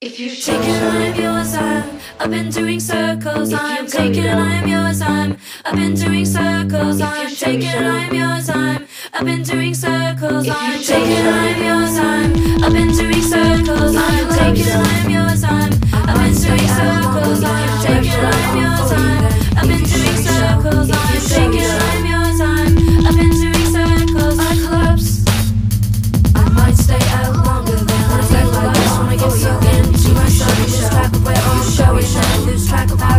If you take it, I'm yours. I'm. I've been doing circles. I'm taking, I'm yours. I'm. I've been doing circles. I'm taking, I'm yours. I'm. I've been doing circles. I'm taking, I'm yours. I'm. I've been doing circles. I'm taking. like a